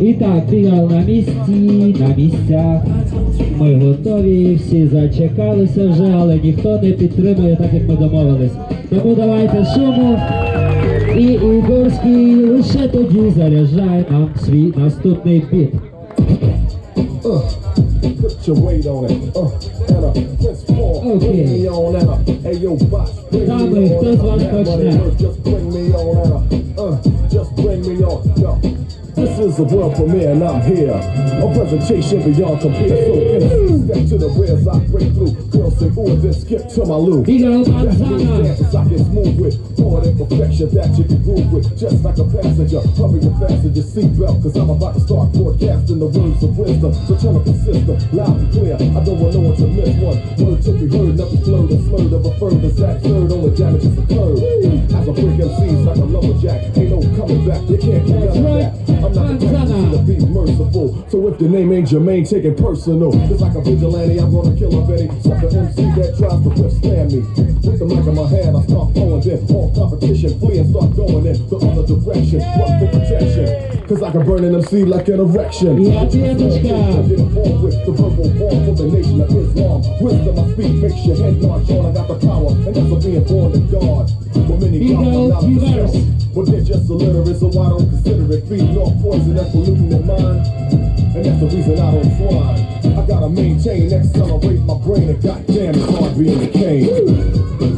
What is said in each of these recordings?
І так, фінал на місці, на місцях. Ми готові, всі зачекалися вже, але ніхто не підтримує, так як ми домовились. Тому давайте шуму. І Ігорський лише тоді заряджає нам свій наступний біт. Окей. Дами, хто з вас почне? This is a world premiere and I'm here. A presentation beyond compare. So MC, step to the rails, I break through. Girls say, ooh, then skip to my loop. You know, I'm it's moved with Poured in perfection that you can groove with. Just like a passenger, hurry the passenger seatbelt Cause I'm about to start broadcasting the words of wisdom. So tell up the system, loud and clear. I don't want no one to miss. One Word to be heard, never slurred or slurred Never furred, it's absurd, third. Only damage is occurred As I break MCs like a lumberjack Ain't no coming back, you can't get out of that. I'm not the merciful. So if the name ain't Jermaine, take it personal. Just like a vigilante, I'm gonna kill a any sucker MC that tries to withstand me. With the mic in my hand, I start flowing in. All competition, flee and start going in the other direction. Run for protection. Cause I can burn an MC like an erection. Yeah, yeah, the verbal form for the nation of Islam. Wisdom I speak makes your head nod. Sean, I got the power, and that's for being born to God. For many gods, I'm not but they're just illiterate, so I don't consider it feeding off poison that's polluting their mind. And that's the reason I don't slide. I gotta maintain, accelerate my brain, and goddamn it's hard being a cane.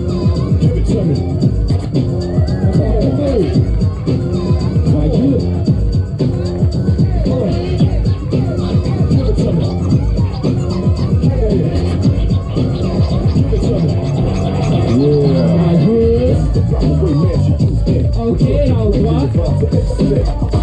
What? About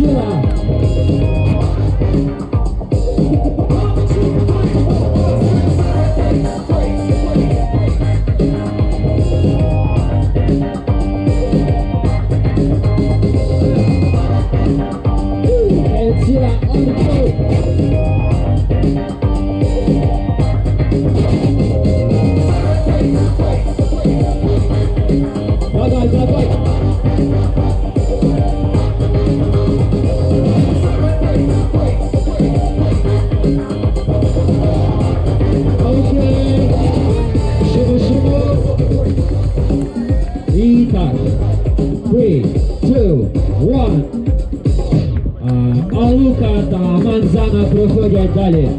Yeah. Алука та Манзана проходят далее.